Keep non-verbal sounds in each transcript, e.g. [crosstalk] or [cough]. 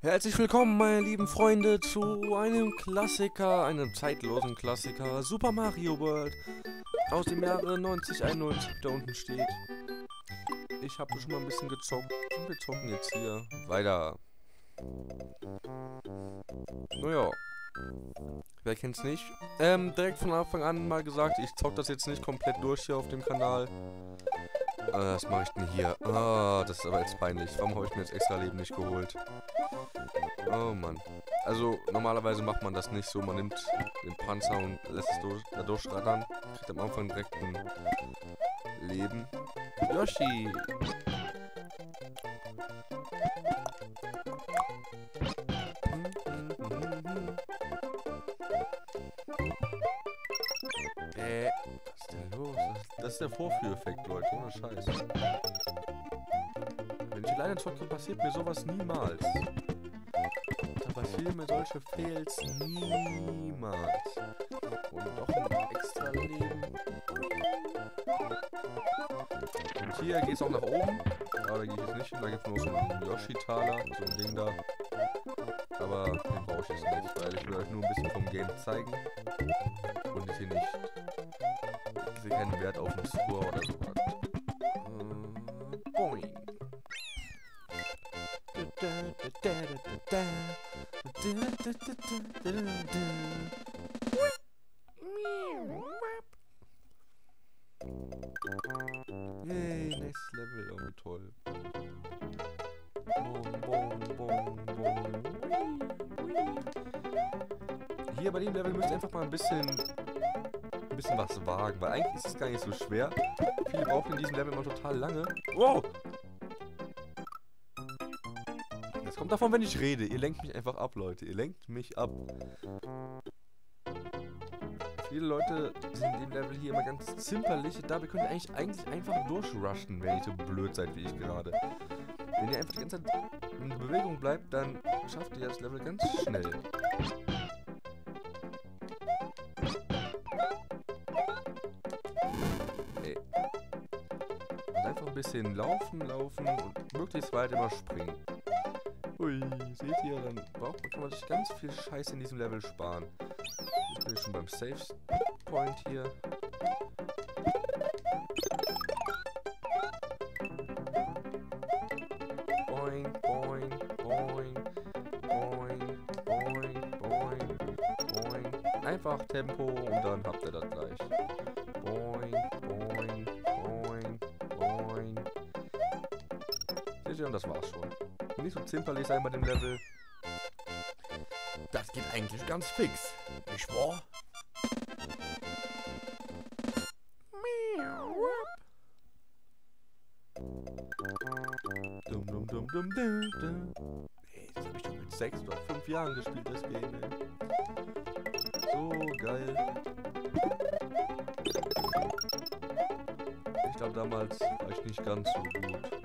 Herzlich willkommen, meine lieben Freunde, zu einem Klassiker, einem zeitlosen Klassiker, Super Mario World aus dem Jahre 9091, da unten steht. Ich habe schon mal ein bisschen gezockt und wir zocken jetzt hier weiter. Naja, wer kennt's nicht? Ähm, direkt von Anfang an mal gesagt, ich zock das jetzt nicht komplett durch hier auf dem Kanal. Äh, was mache ich denn hier? Ah, das ist aber jetzt peinlich. Warum habe ich mir jetzt extra Leben nicht geholt? Oh Mann. Also normalerweise macht man das nicht so. Man nimmt den Panzer und lässt es durch, da durchrattern. Kriegt am Anfang direkt ein Leben. Yoshi! Äh, was ist denn los? Das ist der Vorführeffekt, Leute. Ohne Scheiß. Wenn ich alleine zocke, passiert mir sowas niemals. Da passieren mir solche Fails niemals. Und doch ein extra Leben. Und hier geht es auch nach oben. Aber da gehe ich jetzt nicht hin. Da gibt es nur so einen Yoshi-Taler. So ein Ding da. Aber den brauche ich jetzt nicht, weil ich will euch nur ein bisschen Game zeigen. Und ich hier nicht. Ich sehe keinen Wert auf den Score oder so. Äh, boing. Hier bei dem Level müsst ihr einfach mal ein bisschen, ein bisschen was wagen, weil eigentlich ist es gar nicht so schwer. Viele brauchen in diesem Level immer total lange. Wow! Das kommt davon, wenn ich rede. Ihr lenkt mich einfach ab, Leute. Ihr lenkt mich ab. Viele Leute sind in dem Level hier immer ganz zimperlich. Dabei könnt ihr eigentlich, eigentlich einfach durchrushen, wenn ihr so blöd seid wie ich gerade. Wenn ihr einfach die ganze Zeit in Bewegung bleibt, dann schafft ihr das Level ganz schnell. Bisschen laufen, laufen und möglichst weit immer springen. Ui, seht ihr, dann braucht man, kann man sich ganz viel Scheiß in diesem Level sparen. Ich bin schon beim Save Point hier. Boing, boing, boing, boing, boing, boing, boing. Einfach Tempo und dann habt ihr das gleich. Das war's schon. Nicht so zimperlich sein bei dem Level. Das geht eigentlich ganz fix. Nicht wahr? Dum dum dum dum dum dum. Ey, das habe ich schon mit sechs oder fünf Jahren gespielt, das Game, ey. So geil. Ich glaube, damals war ich nicht ganz so gut.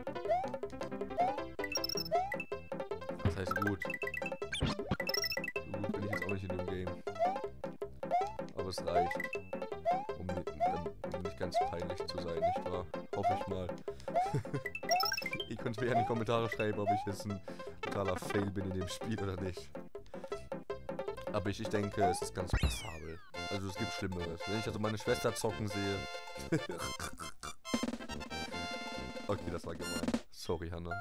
Es reicht. Um, um nicht ganz peinlich zu sein, nicht wahr? Hoffe ich mal. [laughs] Ihr könnt mir ja in die Kommentare schreiben, ob ich jetzt ein totaler Fail bin in dem Spiel oder nicht. Aber ich, ich denke, es ist ganz passabel. Also es gibt Schlimmeres. Wenn ich also meine Schwester zocken sehe. [laughs] okay, das war gemein. Sorry, Hannah.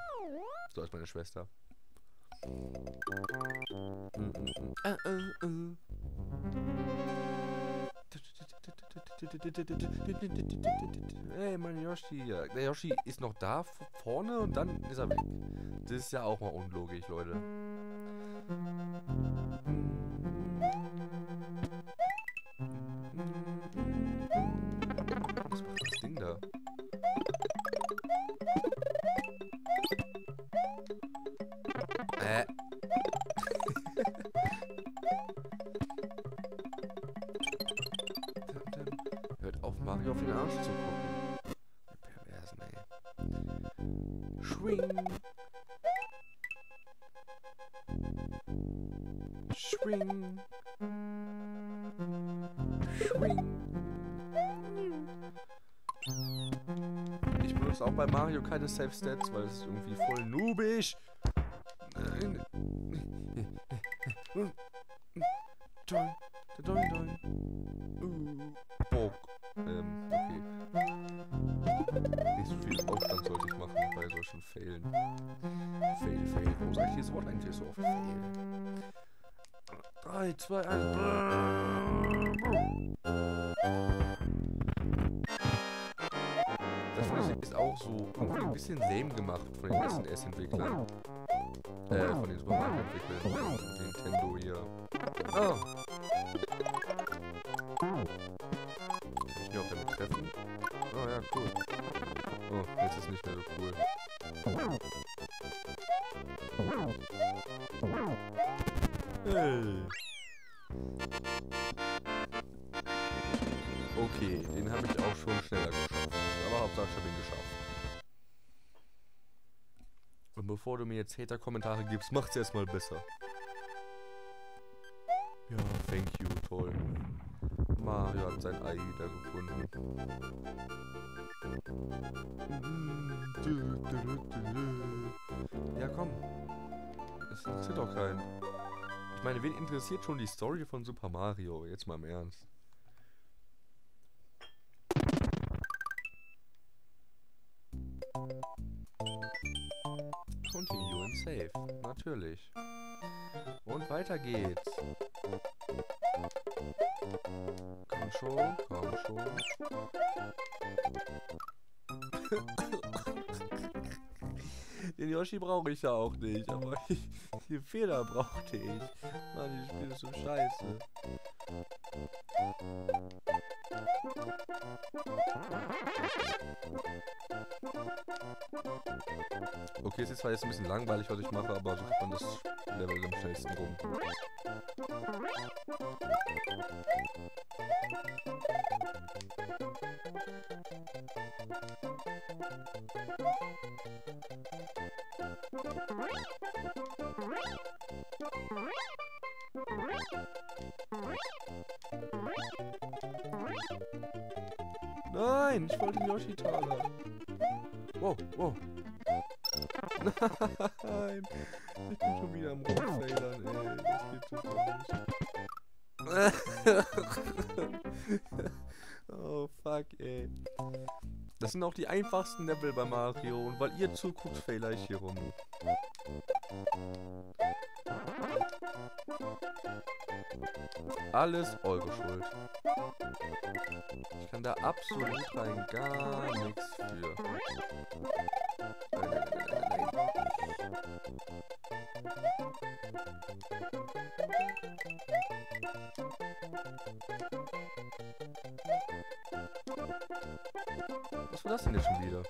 So ist meine Schwester. Mm, mm. Ah, ah, ah. Hey, mein Yoshi. Der Yoshi ist noch da vorne und dann ist er weg. Das ist ja auch mal unlogisch, Leute. Ich benutze auch bei Mario keine Safe Stats, weil es ist irgendwie voll noobisch. Nein. Doing, doing. Uh, Bock. Ähm, okay. Nicht so viel Aufstand sollte ich machen bei solchen Failen. Fail, fail. Warum sage ich dieses Wort eigentlich so oft? Fail. 3, 2, 1. auch so irgendwie ein bisschen lame gemacht von den SNES-Entwicklern. Äh, von den Super Mario-Entwicklern. Nintendo hier. Oh. Kann ich mich auch damit treffen? Oh ja, cool. Oh, jetzt ist nicht mehr so cool. Hey. Okay, den habe ich auch schon schneller geschafft. Aber Hauptsache ich habe ihn geschafft. Und bevor du mir jetzt Hater-Kommentare gibst, macht's erstmal besser. Ja, thank you, toll. Mario hat sein Ei wieder gefunden. Ja, komm. Das interessiert doch keinen. Ich meine, wen interessiert schon die Story von Super Mario? Jetzt mal im Ernst. Natürlich. Und weiter geht's. Komm schon, komm schon. [laughs] Den Yoshi brauche ich ja auch nicht, aber [laughs] die Feder brauchte ich. Mann, die Spiele so scheiße. Okay, es ist zwar jetzt ein bisschen langweilig, was ich mache, aber so kriegt man das Level am schnellsten rum. Nein, ich wollte den Yoshi-Taler. Wow, wow. Nein, ich bin schon wieder am Rumfailern, ey. Das geht so nicht. [laughs] oh, fuck, ey. Das sind auch die einfachsten Level bei Mario und weil ihr zuguckt, failer ich hier rum. Alles eure Schuld. Ich kann da absolut rein gar nichts für. Nein, nein, nein, nein, nein. Was war das denn jetzt schon wieder?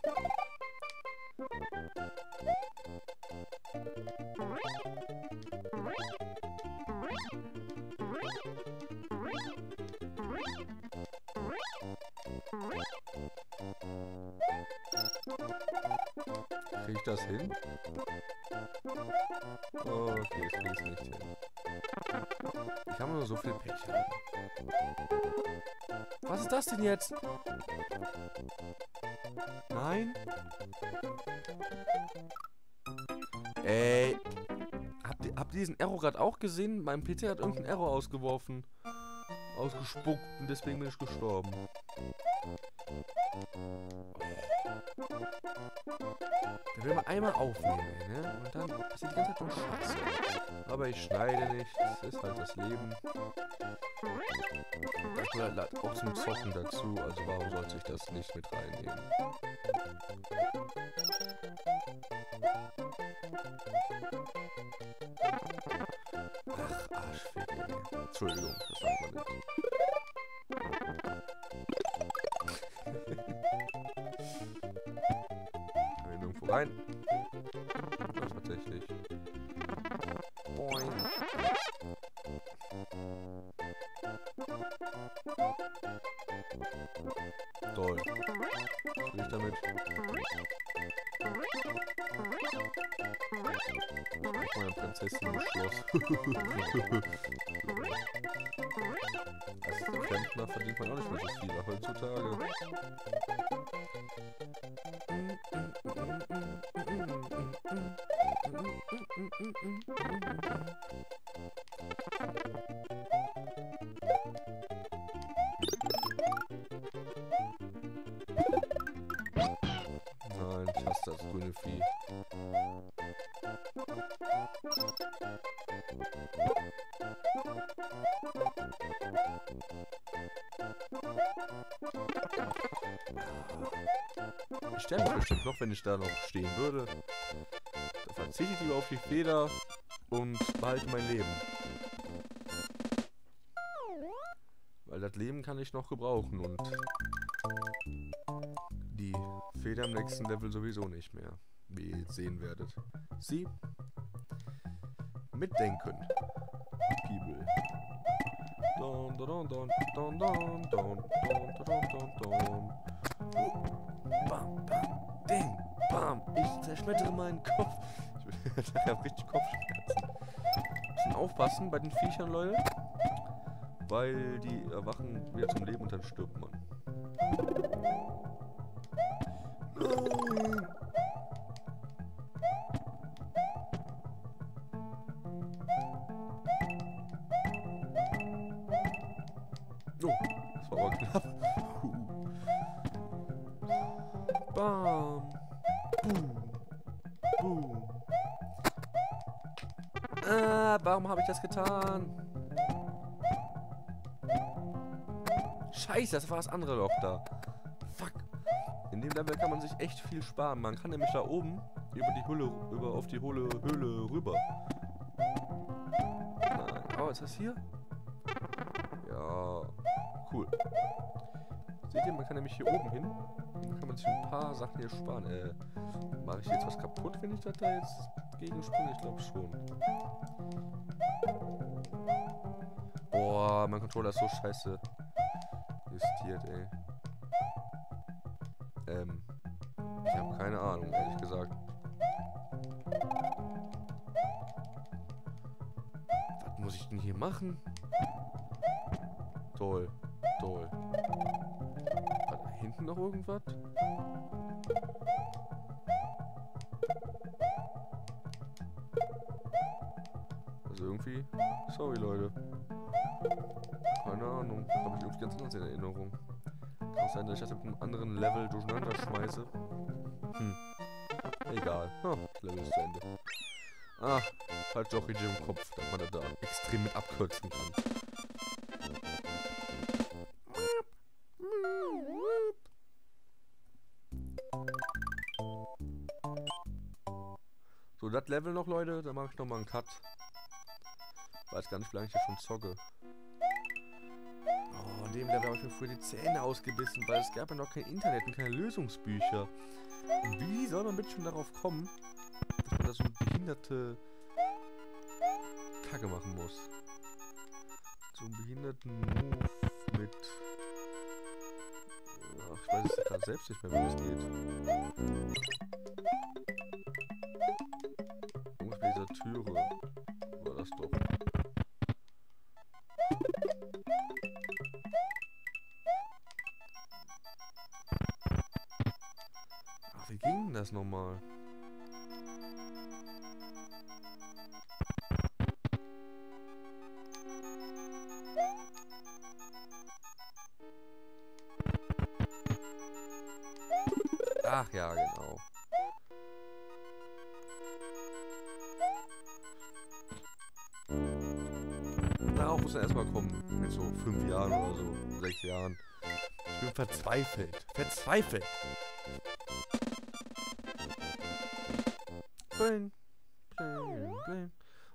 Okay, ich es nicht hin. Ich habe nur so viel Pech haben. Was ist das denn jetzt? Nein? Ey. Habt ihr, habt ihr diesen Error gerade auch gesehen? Mein PC hat irgendeinen Error ausgeworfen. Ausgespuckt und deswegen bin ich gestorben. Der will mal einmal aufnehmen, ne? Und dann passiert die ganze Zeit nur Scheiße. Aber ich schneide nicht, das ist halt das Leben. Gehört halt auch zum Zocken dazu, also warum sollte ich das nicht mit reinnehmen? Ach, Arschfick, ey. Entschuldigung, das sagt man nicht. Kann ich nirgendwo rein? Ja, tatsächlich. Boing. Toll. Was damit? Prinzessin im Schloss. [laughs] Als Klempner verdient man auch nicht mehr so viel heutzutage. Ich sterbe bestimmt noch, wenn ich da noch stehen würde. Da verzichte ich lieber auf die Feder und behalte mein Leben. Weil das Leben kann ich noch gebrauchen und die Feder im nächsten Level sowieso nicht mehr, wie ihr sehen werdet. Sie mitdenken. People. Don, don, don, don, don, don, don, don, don, don, don. Bam, bam, ding, bam. Ich zerschmettere meinen Kopf. Ich [laughs] habe richtig Kopfschmerzen. Müssen aufpassen bei den Viechern, Leute. Weil die erwachen wieder zum Leben und dann stirbt man. Nein! Warum habe ich das getan? Scheiße, das war das andere Loch da. Fuck. In dem Level kann man sich echt viel sparen. Man kann nämlich da oben über die Hülle, über auf die Höhle, Höhle rüber. Nein. Oh, ist das hier? Ja. Cool. Seht ihr, man kann nämlich hier oben hin. Da kann man sich ein paar Sachen hier sparen. Äh, mache ich jetzt was kaputt, wenn ich das da jetzt gegen springe? Ich glaube schon. Boah, mein Controller ist so scheiße justiert, ey. Ähm, ich habe keine Ahnung, ehrlich gesagt. Was muss ich denn hier machen? Toll, toll. War da hinten noch irgendwas? Irgendwie... Sorry, Leute. Keine Ahnung. Habe ich irgendwie ganz anders in Erinnerung. Kann sein, dass ich das mit einem anderen Level durcheinander schmeiße. Hm. Egal. Das Level ist zu Ende. Ah, halt doch richtig im Kopf, dass man das da extrem mit abkürzen kann. So, das Level noch, Leute. Da mache ich nochmal einen Cut. Weiß gar nicht, wie lange ich hier schon zocke. Oh, in dem Level habe ich mir früher die Zähne ausgebissen, weil es gab ja noch kein Internet und keine Lösungsbücher. Und wie soll man bitte schon darauf kommen, dass man da so behinderte Kacke machen muss? So einen behinderten Move mit... Ach, ich weiß es gerade selbst nicht mehr, wie das geht. Irgendwas Türe war das doch. Ach ja, genau. Darauf muss er erstmal kommen. Mit so fünf Jahren oder so, sechs Jahren. Ich bin verzweifelt. Verzweifelt.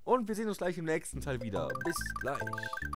Und wir sehen uns gleich im nächsten Teil wieder. Bis gleich.